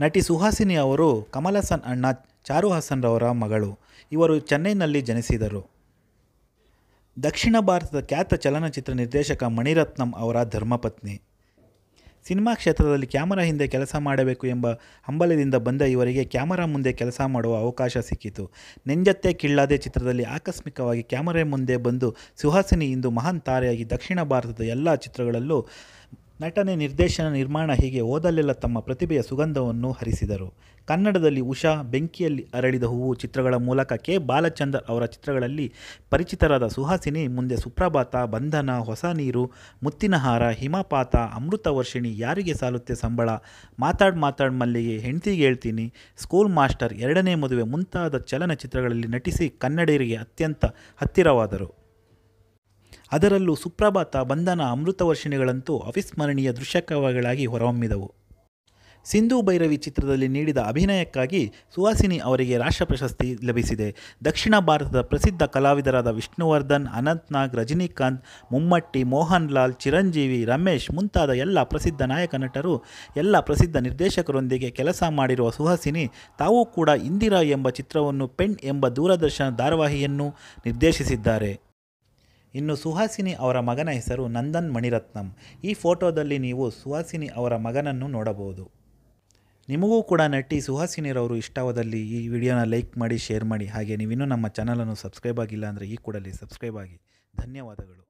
ನಟಿ ಸುಹಾಸಿನಿ ಅವರು ಕಮಲ್ ಅಣ್ಣ ಚಾರು ಹಾಸನ್ರವರ ಮಗಳು. ಇವರು ಚೆನ್ನೈನಲ್ಲಿ ಜನಿಸಿದರು. ದಕ್ಷಿಣ ಭಾರತದ ಖ್ಯಾತ ಚಲನಚಿತ್ರ ನಿರ್ದೇಶಕ ಮಣಿರತ್ನಂ ಅವರ ಧರ್ಮಪತ್ನಿ. ಸಿನಿಮಾ ಕ್ಷೇತ್ರದಲ್ಲಿ ಕ್ಯಾಮರಾ ಹಿಂದೆ ಕೆಲಸ ಮಾಡಬೇಕು ಎಂಬ ಹಂಬಲದಿಂದ ಬಂದ ಇವರಿಗೆ ಕ್ಯಾಮರಾ ಮುಂದೆ ಕೆಲಸ ಮಾಡುವ ಅವಕಾಶ ಸಿಕ್ಕಿತು. ನೆಂಜತ್ತೆ ಕಿಳ್ಳಾದೆ ಚಿತ್ರದಲ್ಲಿ ಆಕಸ್ಮಿಕವಾಗಿ ಕ್ಯಾಮರಾ ಮುಂದೆ ಬಂದು ಸುಹಾಸಿನಿ ಇಂದು ಮಹಾನ್ ತಾರೆಯಾಗಿ ದಕ್ಷಿಣ ಭಾರತದ ಎಲ್ಲ ಚಿತ್ರಗಳಲ್ಲೂ ನಟನೆ ನಿರ್ದೇಶನ ನಿರ್ಮಾಣ ಹೀಗೆ ಓದಲೆಲ್ಲ ತಮ್ಮ ಪ್ರತಿಭೆಯ ಸುಗಂಧವನ್ನು ಹರಿಸಿದರು. ಕನ್ನಡದಲ್ಲಿ ಉಷಾ, ಬೆಂಕಿಯಲ್ಲಿ ಅರಳಿದ ಹೂವು ಚಿತ್ರಗಳ ಮೂಲಕ ಕೆ. ಬಾಲಚಂದರ್ ಅವರ ಚಿತ್ರಗಳಲ್ಲಿ ಪರಿಚಿತರಾದ ಸುಹಾಸಿನಿ, ಮುಂದೆ ಸುಪ್ರಭಾತ, ಬಂಧನ, ಹೊಸ ನೀರು, ಮುತ್ತಿನಹಾರ, ಹಿಮಪಾತ, ಅಮೃತ ವರ್ಷಿಣಿ, ಯಾರಿಗೆ ಸಾಲುತ್ತೆ ಸಂಬಳ, ಮಾತಾಡ್ ಮಾತಾಡ್ ಮಲ್ಲಿಗೆ, ಹೆಂಡ್ತಿಗೆ ಹೇಳ್ತೀನಿ, ಸ್ಕೂಲ್ ಮಾಸ್ಟರ್, ಎರಡನೇ ಮದುವೆ ಮುಂತಾದ ಚಲನಚಿತ್ರಗಳಲ್ಲಿ ನಟಿಸಿ ಕನ್ನಡಿಗರಿಗೆ ಅತ್ಯಂತ ಹತ್ತಿರವಾದರು. ಅದರಲ್ಲೂ ಸುಪ್ರಭಾತ ಬಂಧನ ಅಮೃತ ವರ್ಷಿಣಿಗಳಂತೂ ಅವಿಸ್ಮರಣೀಯ ದೃಶ್ಯಕವಾಗಳಾಗಿ ಹೊರಹೊಮ್ಮಿದವು. ಸಿಂಧು ಭೈರವಿ ಚಿತ್ರದಲ್ಲಿ ನೀಡಿದ ಅಭಿನಯಕ್ಕಾಗಿ ಸುಹಾಸಿನಿ ಅವರಿಗೆ ರಾಷ್ಟ್ರ ಪ್ರಶಸ್ತಿ ಲಭಿಸಿದೆ. ದಕ್ಷಿಣ ಭಾರತದ ಪ್ರಸಿದ್ಧ ಕಲಾವಿದರಾದ ವಿಷ್ಣುವರ್ಧನ್ ಅನಂತ್ನಾಗ್ ರಜನಿಕಾಂತ್, ಮುಮ್ಮಟ್ಟಿ, ಮೋಹನ್ ಲಾಲ್, ಚಿರಂಜೀವಿ, ರಮೇಶ್ ಮುಂತಾದ ಎಲ್ಲ ಪ್ರಸಿದ್ಧ ನಾಯಕ ನಟರು, ಎಲ್ಲ ಪ್ರಸಿದ್ಧ ನಿರ್ದೇಶಕರೊಂದಿಗೆ ಕೆಲಸ ಮಾಡಿರುವ ಸುಹಾಸಿನಿ ತಾವೂ ಕೂಡ ಇಂದಿರಾ ಎಂಬ ಚಿತ್ರವನ್ನು ಪೆಣ್ ಎಂಬ ದೂರದರ್ಶನ ಧಾರಾವಾಹಿಯನ್ನು ನಿರ್ದೇಶಿಸಿದ್ದಾರೆ. ಇನ್ನು ಸುಹಾಸಿನಿ ಅವರ ಮಗನ ಹೆಸರು ನಂದನ್ ಮಣಿರತ್ನಂ. ಈ ಫೋಟೋದಲ್ಲಿ ನೀವು ಸುಹಾಸಿನಿ ಅವರ ಮಗನನ್ನು ನೋಡಬಹುದು. ನಿಮಗೂ ಕೂಡ ನಟಿ ಸುಹಾಸಿನಿರವರು ಇಷ್ಟವಾದಲ್ಲಿ ಈ ವಿಡಿಯೋನ ಲೈಕ್ ಮಾಡಿ, ಶೇರ್ ಮಾಡಿ. ಹಾಗೆ ನೀವಿನ್ನೂ ನಮ್ಮ ಚಾನಲನ್ನು ಸಬ್ಸ್ಕ್ರೈಬ್ ಆಗಿಲ್ಲ ಅಂದರೆ ಈ ಕೂಡಲೇ ಸಬ್ಸ್ಕ್ರೈಬ್ ಆಗಿ. ಧನ್ಯವಾದಗಳು.